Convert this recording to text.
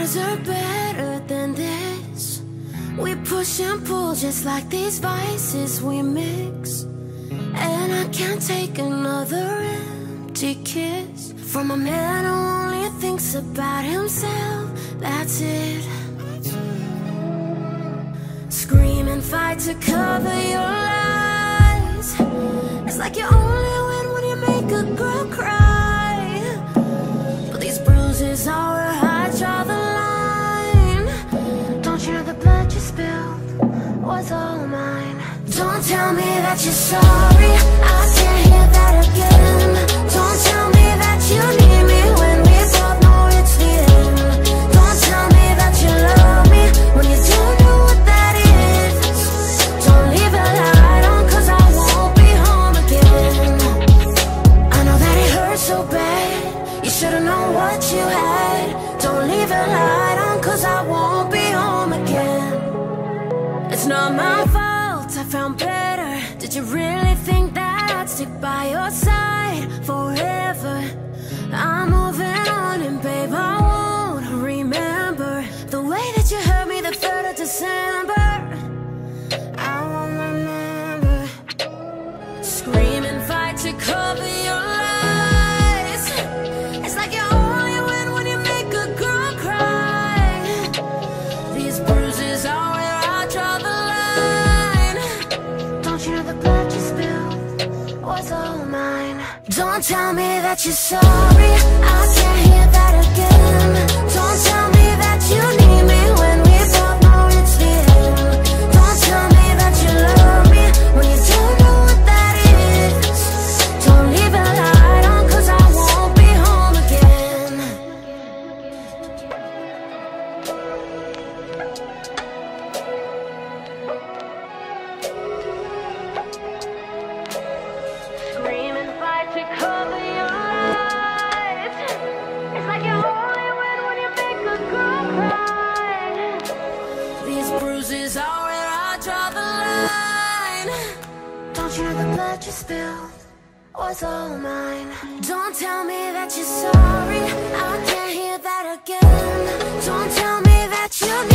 Ours are better than this. We push and pull just like these vices we mix. And I can't take another empty kiss From a man who only thinks about himself. That's it. Scream and fight to cover your lies It's like you only that you're sorry. I can't hear that again. Don't tell me that you need me when we both know it's the end. Don't tell me that you love me when you don't know what that is. Don't leave a light on, cause I won't be home again. I know that it hurts so bad. You should've known what you had. Don't leave a light on, cause I won't be home again. It's not my fault, I found. By your side forever? I'm moving on, and babe, I Don't tell me that you're sorry. I can't hear that again. Don't tell me that you These bruises are where I draw the line. Don't you know the blood you spilled was all mine? Don't tell me that you're sorry. I can't hear that again. Don't tell me that you